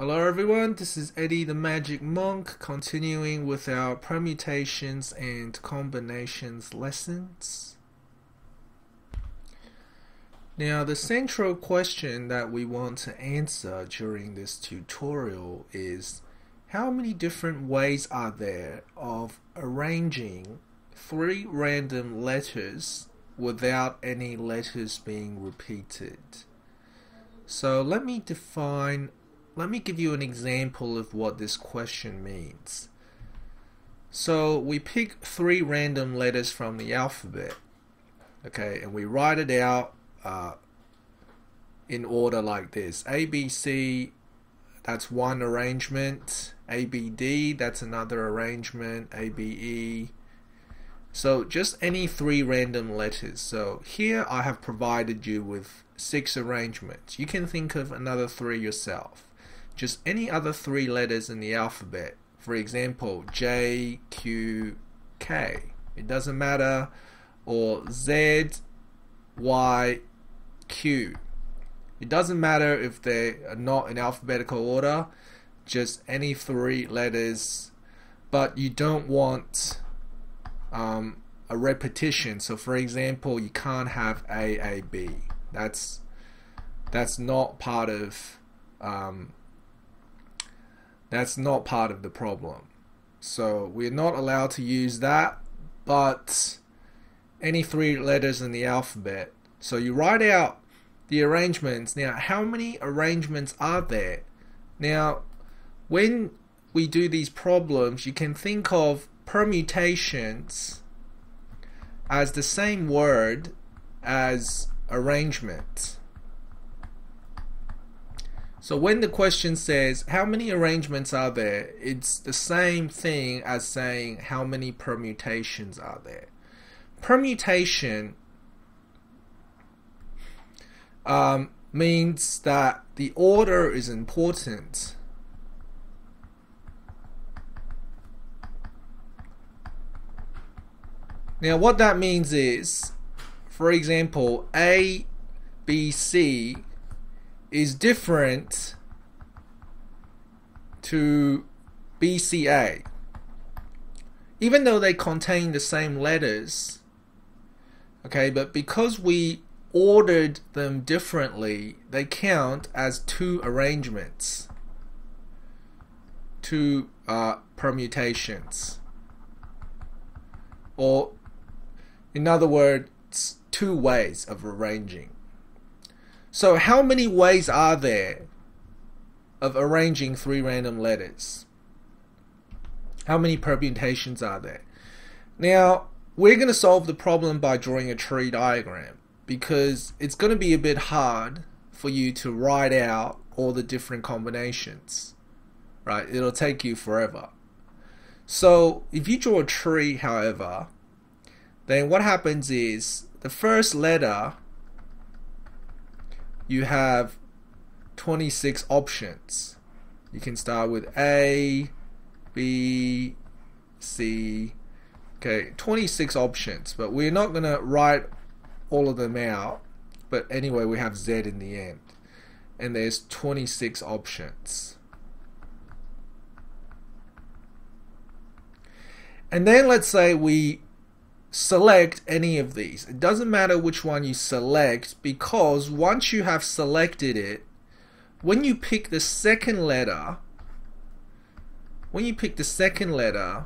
Hello everyone, this is Eddie the Magic Monk continuing with our permutations and combinations lessons. Now the central question that we want to answer during this tutorial is how many different ways are there of arranging three random letters without any letters being repeated? So let me define let me give you an example of what this question means. So we pick three random letters from the alphabet, okay, and we write it out uh, in order like this: A, B, C. That's one arrangement. A, B, D. That's another arrangement. A, B, E. So just any three random letters. So here I have provided you with six arrangements. You can think of another three yourself just any other three letters in the alphabet. For example, J, Q, K. It doesn't matter. Or Z, Y, Q. It doesn't matter if they are not in alphabetical order, just any three letters, but you don't want um, a repetition. So, for example, you can't have A, A, B. That's that's not part of um, that's not part of the problem. So we're not allowed to use that, but any three letters in the alphabet. So you write out the arrangements. Now, how many arrangements are there? Now, when we do these problems, you can think of permutations as the same word as arrangement. So when the question says how many arrangements are there, it's the same thing as saying how many permutations are there. Permutation um, means that the order is important. Now, what that means is, for example, A, B, C is different to BCA. Even though they contain the same letters, okay, but because we ordered them differently, they count as two arrangements, two uh, permutations, or in other words, two ways of arranging. So how many ways are there of arranging three random letters? How many permutations are there? Now, we're going to solve the problem by drawing a tree diagram because it's going to be a bit hard for you to write out all the different combinations. Right? It'll take you forever. So, if you draw a tree, however, then what happens is the first letter you have 26 options. You can start with A, B, C. Okay, 26 options, but we're not going to write all of them out. But anyway, we have Z in the end. And there's 26 options. And then let's say we select any of these. It doesn't matter which one you select because once you have selected it, when you pick the second letter, when you pick the second letter,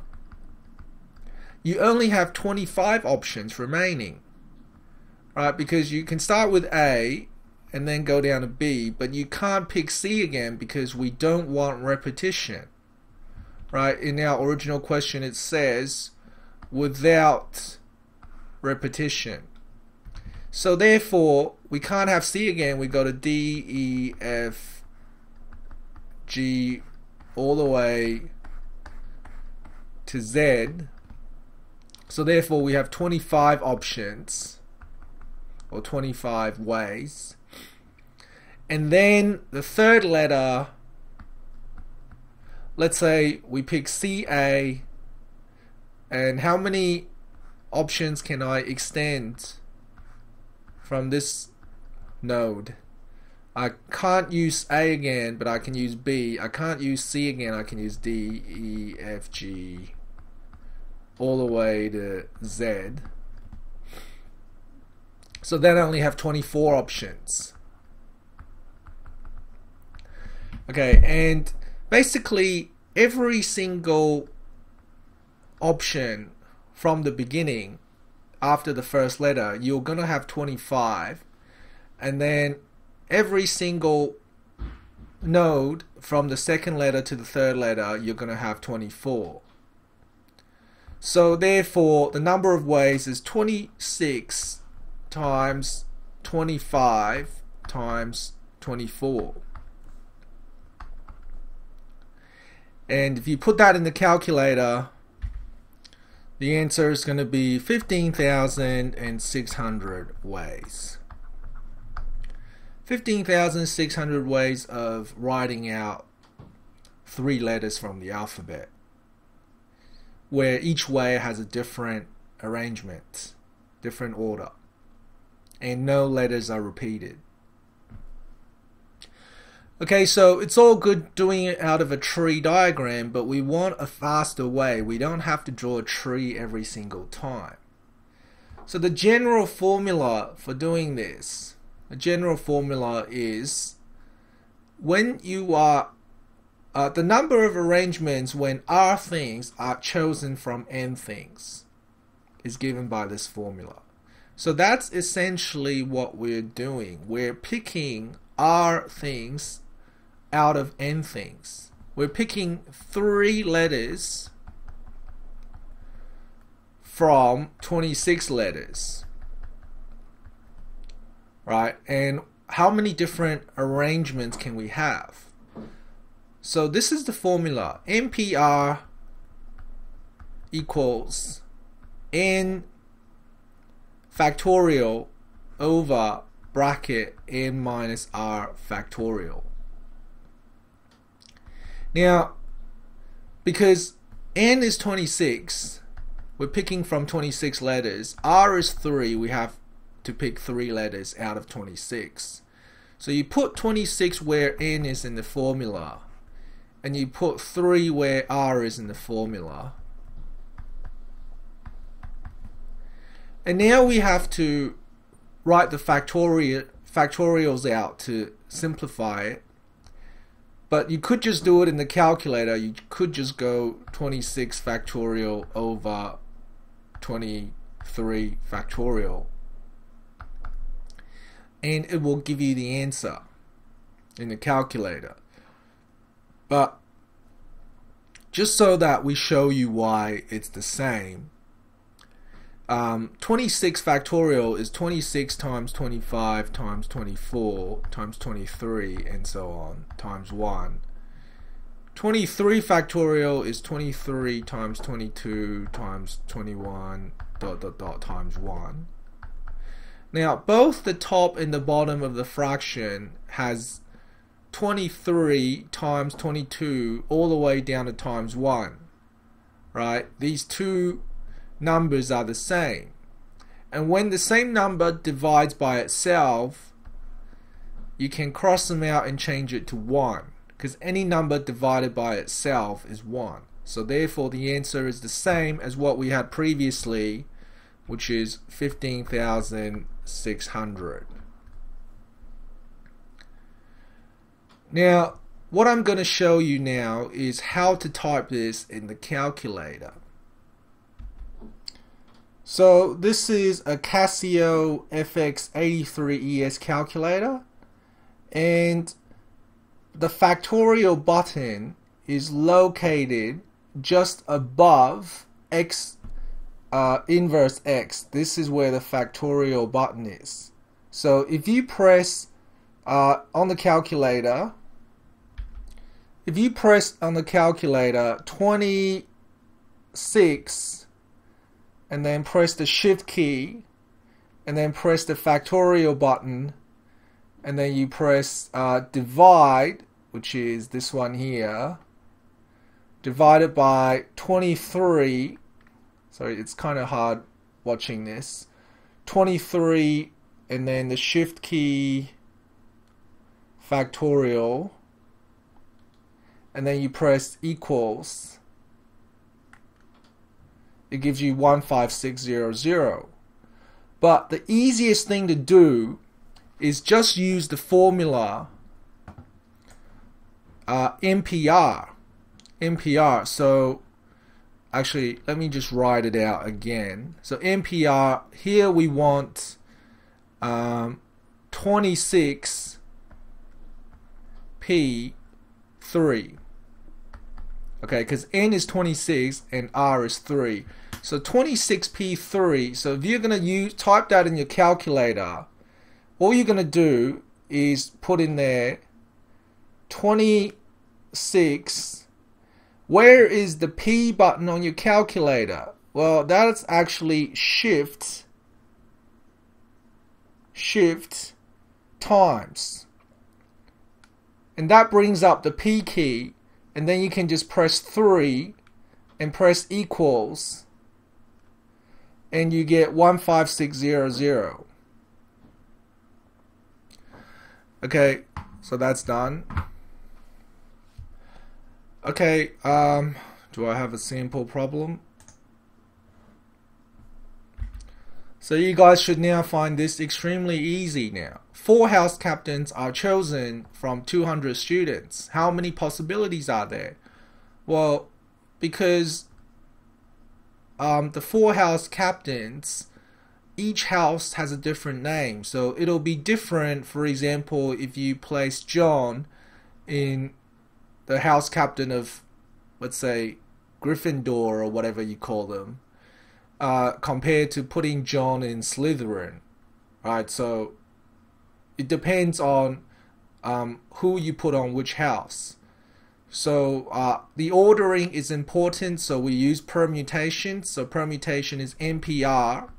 you only have 25 options remaining. Right? Because you can start with A and then go down to B, but you can't pick C again because we don't want repetition. Right? In our original question it says without repetition. So therefore, we can't have C again. We go to D, E, F, G, all the way to Z. So therefore, we have 25 options or 25 ways. And then the third letter, let's say we pick CA and how many options can I extend from this node? I can't use A again, but I can use B. I can't use C again, I can use D, E, F, G, all the way to Z. So then I only have 24 options. Okay, and basically every single option from the beginning after the first letter, you're going to have 25. And then every single node from the second letter to the third letter, you're going to have 24. So therefore, the number of ways is 26 times 25 times 24. And if you put that in the calculator, the answer is going to be 15,600 ways. 15,600 ways of writing out three letters from the alphabet, where each way has a different arrangement, different order, and no letters are repeated. Okay, so it's all good doing it out of a tree diagram, but we want a faster way. We don't have to draw a tree every single time. So the general formula for doing this, the general formula is when you are uh, the number of arrangements when R things are chosen from N things is given by this formula. So that's essentially what we're doing. We're picking R things out of n things. We're picking three letters from 26 letters. Right? And how many different arrangements can we have? So this is the formula. NPR equals n factorial over bracket n minus r factorial. Now, because N is 26, we're picking from 26 letters. R is 3, we have to pick 3 letters out of 26. So you put 26 where N is in the formula, and you put 3 where R is in the formula. And now we have to write the factorial, factorials out to simplify it. But you could just do it in the calculator. You could just go 26 factorial over 23 factorial. And it will give you the answer in the calculator. But just so that we show you why it's the same, um, 26 factorial is 26 times 25 times 24 times 23 and so on times 1. 23 factorial is 23 times 22 times 21 dot dot dot times 1. Now both the top and the bottom of the fraction has 23 times 22 all the way down to times 1. Right? These two numbers are the same. And when the same number divides by itself, you can cross them out and change it to 1. Because any number divided by itself is 1. So therefore the answer is the same as what we had previously, which is 15,600. Now, what I'm going to show you now is how to type this in the calculator. So this is a Casio FX83ES calculator and the factorial button is located just above x uh, inverse x. This is where the factorial button is. So if you press uh, on the calculator, if you press on the calculator 26 and then press the shift key and then press the factorial button and then you press uh, divide which is this one here divided by 23 sorry it's kind of hard watching this 23 and then the shift key factorial and then you press equals it gives you 15600 but the easiest thing to do is just use the formula uh, NPR NPR so actually let me just write it out again. So NPR here we want um, 26 P3 okay because N is 26 and R is 3 so 26P3 so if you're gonna use type that in your calculator all you're gonna do is put in there 26 where is the P button on your calculator? Well, that's actually shift, shift times. And that brings up the P key. And then you can just press 3 and press equals. And you get 15600. Okay, so that's done. Okay, um, do I have a sample problem? So you guys should now find this extremely easy now. Four house captains are chosen from 200 students. How many possibilities are there? Well, because um, the four house captains, each house has a different name. So it'll be different, for example, if you place John in the house captain of, let's say, Gryffindor or whatever you call them, uh, compared to putting John in Slytherin, right? So it depends on um, who you put on which house. So uh, the ordering is important. So we use permutation. So permutation is NPR.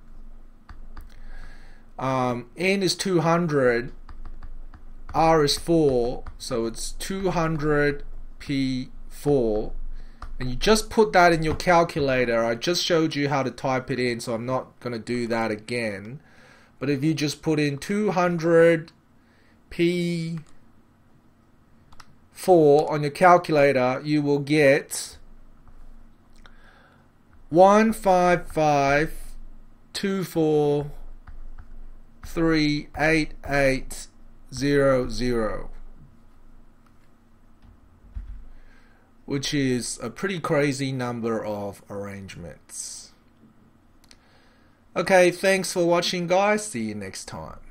Um, N is 200. R is 4. So it's 200 P4 and you just put that in your calculator. I just showed you how to type it in, so I'm not going to do that again. But if you just put in 200 P4 on your calculator, you will get 155243880 which is a pretty crazy number of arrangements. Okay, thanks for watching guys. See you next time.